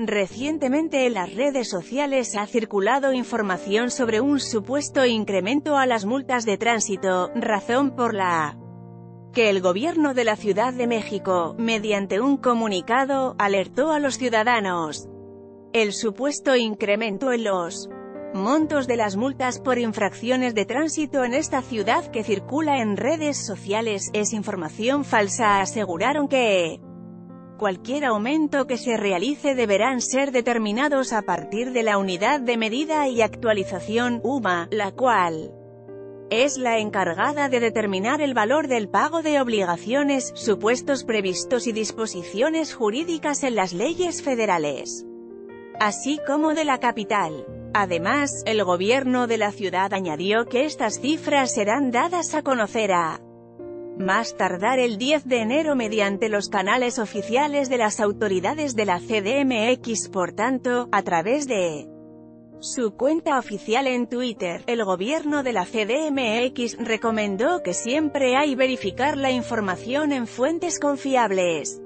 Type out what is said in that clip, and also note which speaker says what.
Speaker 1: Recientemente en las redes sociales ha circulado información sobre un supuesto incremento a las multas de tránsito, razón por la que el gobierno de la Ciudad de México, mediante un comunicado, alertó a los ciudadanos. El supuesto incremento en los montos de las multas por infracciones de tránsito en esta ciudad que circula en redes sociales es información falsa aseguraron que Cualquier aumento que se realice deberán ser determinados a partir de la Unidad de Medida y Actualización, UMA, la cual es la encargada de determinar el valor del pago de obligaciones, supuestos previstos y disposiciones jurídicas en las leyes federales, así como de la capital. Además, el gobierno de la ciudad añadió que estas cifras serán dadas a conocer a más tardar el 10 de enero mediante los canales oficiales de las autoridades de la CDMX por tanto, a través de su cuenta oficial en Twitter, el gobierno de la CDMX recomendó que siempre hay verificar la información en fuentes confiables.